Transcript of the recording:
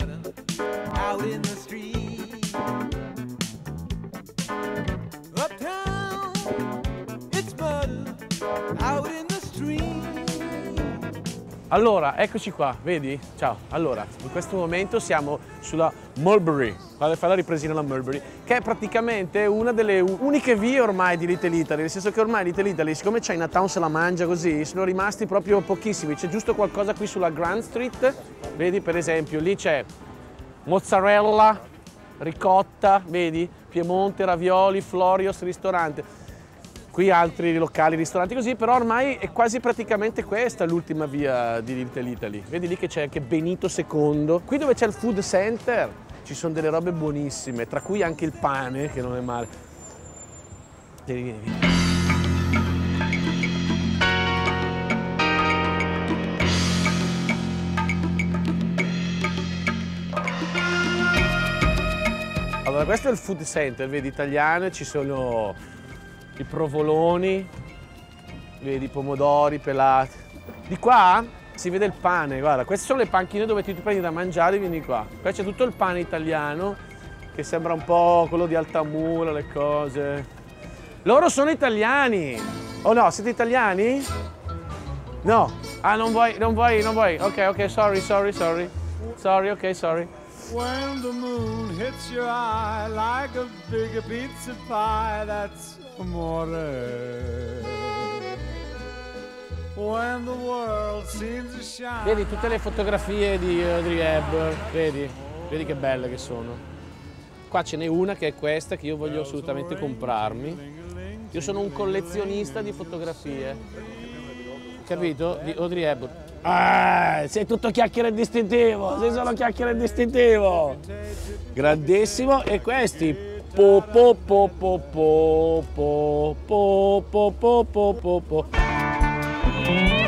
out in the street. Uptown, it's out in the street. Allora, eccoci qua, vedi? Ciao. Allora, in questo momento siamo sulla Mulberry, vado a fare la ripresina alla Mulberry, che è praticamente una delle uniche vie ormai di Little Italy, nel senso che ormai Little Italy, siccome Chinatown se la mangia così, sono rimasti proprio pochissimi, c'è giusto qualcosa qui sulla Grand Street, vedi per esempio, lì c'è mozzarella, ricotta, vedi? Piemonte, ravioli, Florios, ristorante qui altri locali, ristoranti così, però ormai è quasi praticamente questa l'ultima via di Little Italy. Vedi lì che c'è anche Benito II. Qui dove c'è il food center ci sono delle robe buonissime, tra cui anche il pane, che non è male. Vieni, vieni, vieni. Allora, questo è il food center, vedi, italiano, ci sono i provoloni, vedi, i pomodori pelati. Di qua si vede il pane, guarda, queste sono le panchine dove ti prendi da mangiare e vieni qua. Qua c'è tutto il pane italiano, che sembra un po' quello di Altamura, le cose. Loro sono italiani! Oh no, siete italiani? No. Ah, non vuoi, non vuoi, non vuoi. Ok, ok, sorry, sorry, sorry. Sorry, ok, sorry. When the moon hits your eye like a big pizza pie, that's amore. When the world seems to shine. Vedi tutte le fotografie di Audrey Hepburn, vedi? Vedi che belle che sono. Qua ce n'è una che è questa che io voglio assolutamente comprarmi. Io sono un collezionista di fotografie. Capito? Di Audrey Hepburn. Ah, sei tutto chiacchiere e distintivo, sei solo chiacchiere e distintivo. Grandissimo e questi po po po po po po po po po po po po